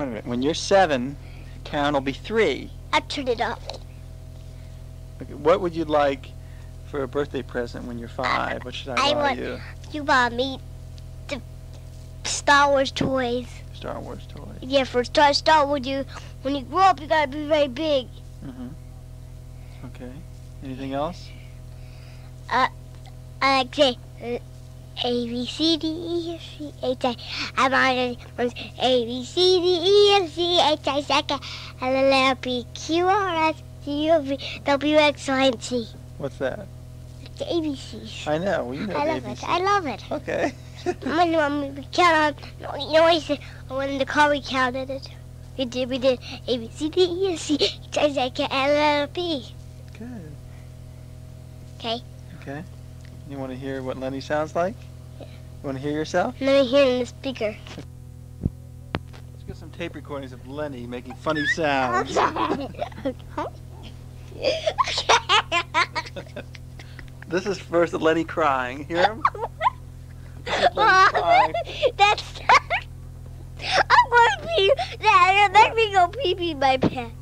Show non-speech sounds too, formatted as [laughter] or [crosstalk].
Wait a minute. When you're seven, Karen will be three. I turn it up. Okay, what would you like for a birthday present when you're five? What should I, I buy want- you? You bought me the Star Wars toys. Star Wars toys. Yeah, for Star Star Wars, you when you grow up, you gotta be very big. Mm-hmm. Okay. Anything else? Uh, I like say uh, A B C D E F C H I. I'm on ones A B C D E F C H I second L L M P Q R S T U V W X Y and Z. What's that? The ABCs. I know. You know I love it. I love it. Okay. when, when we count on, you know what he said? When the car we counted it. We did, we did A, B, C, D, E, F, C, H, I, K, L, L, P. Good. Okay. Okay. You want to hear what Lenny sounds like? You want to hear yourself? Let me hear it in the speaker. Let's get some tape recordings of Lenny making funny sounds. [laughs] this is first Lenny crying. Hear him? Lenny. [laughs] That's. I'm going to pee. That make me go pee pee my pants.